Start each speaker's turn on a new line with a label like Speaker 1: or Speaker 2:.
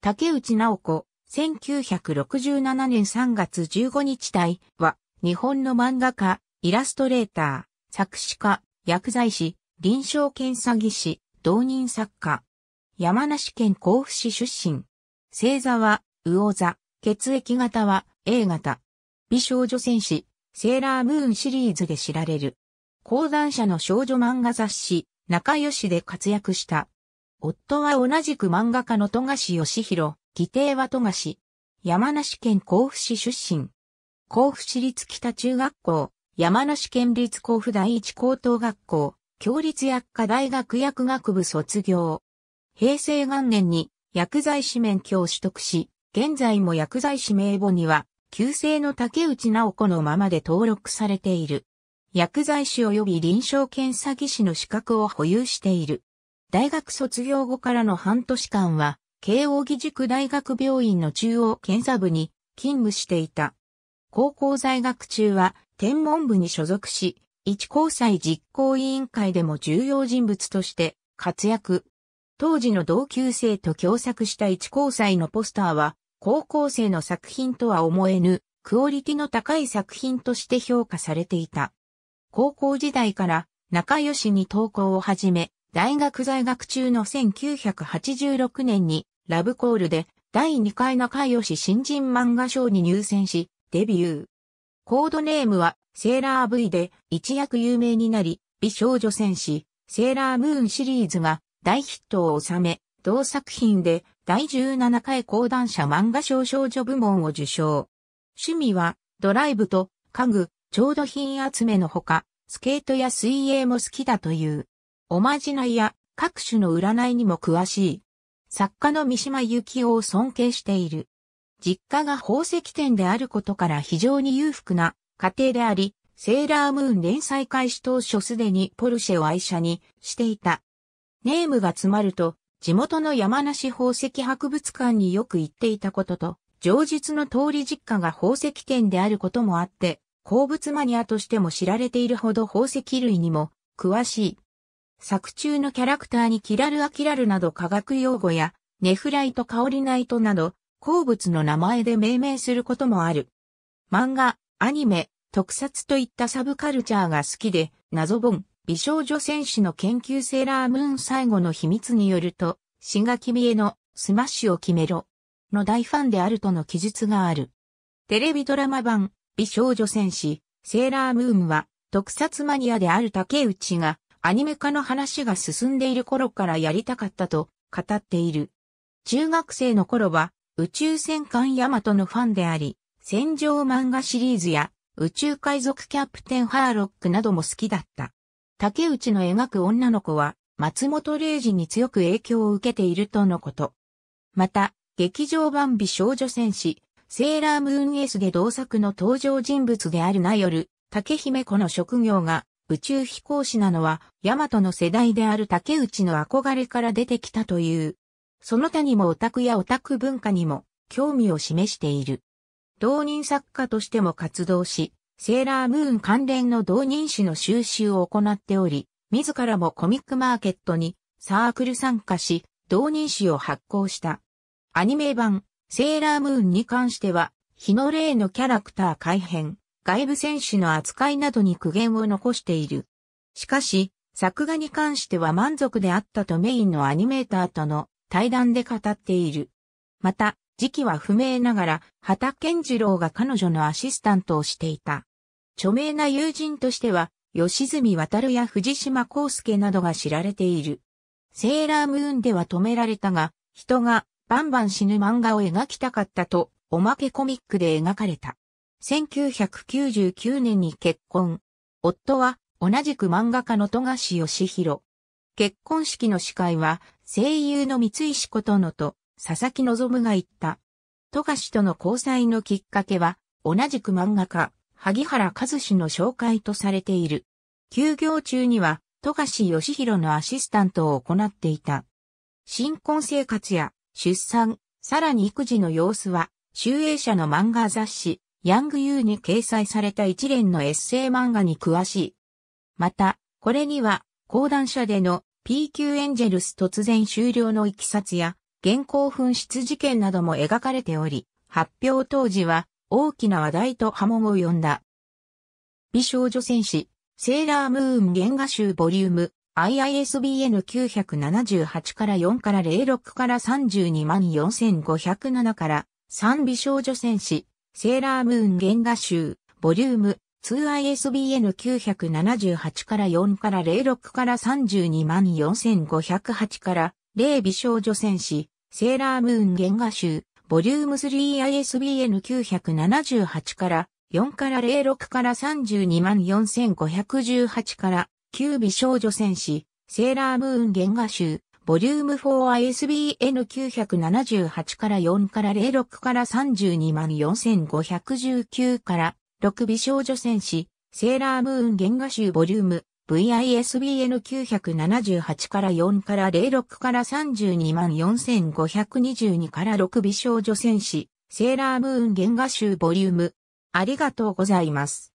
Speaker 1: 竹内直子、1967年3月15日体は、日本の漫画家、イラストレーター、作詞家、薬剤師、臨床検査技師、同人作家。山梨県甲府市出身。星座は、魚座。血液型は、A 型。美少女戦士、セーラームーンシリーズで知られる。講談社の少女漫画雑誌、仲良しで活躍した。夫は同じく漫画家の富樫義弘、義弟は富樫。山梨県甲府市出身。甲府市立北中学校、山梨県立甲府第一高等学校、共立薬科大学薬学部卒業。平成元年に薬剤師免許を取得し、現在も薬剤師名簿には、旧姓の竹内直子のままで登録されている。薬剤師及び臨床検査技師の資格を保有している。大学卒業後からの半年間は、慶応義塾大学病院の中央検査部に勤務していた。高校在学中は天文部に所属し、一高裁実行委員会でも重要人物として活躍。当時の同級生と共作した一高裁のポスターは、高校生の作品とは思えぬ、クオリティの高い作品として評価されていた。高校時代から仲良しに投稿を始め、大学在学中の1986年にラブコールで第2回仲良し新人漫画賞に入選しデビュー。コードネームはセーラー V で一躍有名になり美少女戦士セーラームーンシリーズが大ヒットを収め同作品で第17回講談社漫画賞少女部門を受賞。趣味はドライブと家具、調度品集めのほか、スケートや水泳も好きだという。おまじないや各種の占いにも詳しい。作家の三島由紀夫を尊敬している。実家が宝石店であることから非常に裕福な家庭であり、セーラームーン連載開始当初すでにポルシェを愛車にしていた。ネームが詰まると、地元の山梨宝石博物館によく行っていたことと、上述の通り実家が宝石店であることもあって、鉱物マニアとしても知られているほど宝石類にも詳しい。作中のキャラクターにキラルアキラルなど科学用語や、ネフライトカオリナイトなど、鉱物の名前で命名することもある。漫画、アニメ、特撮といったサブカルチャーが好きで、謎本、美少女戦士の研究セーラームーン最後の秘密によると、シガキミエのスマッシュを決めろの大ファンであるとの記述がある。テレビドラマ版美少女戦士セーラームーンは特撮マニアである竹内がアニメ化の話が進んでいる頃からやりたかったと語っている。中学生の頃は宇宙戦艦ヤマトのファンであり、戦場漫画シリーズや宇宙海賊キャプテンハーロックなども好きだった。竹内の描く女の子は松本零士に強く影響を受けているとのこと。また、劇場版美少女戦士、セーラームーン S で同作の登場人物であるナヨル、竹姫子の職業が宇宙飛行士なのは、ヤマトの世代である竹内の憧れから出てきたという。その他にもオタクやオタク文化にも興味を示している。同人作家としても活動し、セーラームーン関連の同人誌の収集を行っており、自らもコミックマーケットにサークル参加し、同人誌を発行した。アニメ版、セーラームーンに関しては、日の霊のキャラクター改変、外部選手の扱いなどに苦言を残している。しかし、作画に関しては満足であったとメインのアニメーターとの対談で語っている。また、時期は不明ながら、畑健次郎が彼女のアシスタントをしていた。著名な友人としては、吉住渡や藤島康介などが知られている。セーラームーンでは止められたが、人がバンバン死ぬ漫画を描きたかったと、おまけコミックで描かれた。1999年に結婚。夫は同じく漫画家の富樫義弘。結婚式の司会は声優の三石琴乃と佐々木望が言った。富樫との交際のきっかけは同じく漫画家、萩原和志の紹介とされている。休業中には富樫義弘のアシスタントを行っていた。新婚生活や出産、さらに育児の様子は、集英社の漫画雑誌、ヤングユーに掲載された一連のエッセイ漫画に詳しい。また、これには、講談社での PQ エンジェルス突然終了のいきさつや、原稿紛失事件なども描かれており、発表当時は大きな話題と波紋を呼んだ。美少女戦士、セーラームーン原画集ボリューム、IISBN 978から4から06から32万4507から3美少女戦士、セーラームーン原画集、ボリューム、2ISBN 978から4から06から32万4508から0美少女戦士、セーラームーン原画集、ボリューム 3ISBN 978から4から06から32万4518から9美少女戦士、セーラームーン原画集、ボリューム 4ISBN978 から4から06から324,519から6美少女戦士、セーラームーン原画集ボリューム、VISBN978 から4から06から324,522から6美少女戦士、セーラームーン原画集ボリューム。ありがとうございます。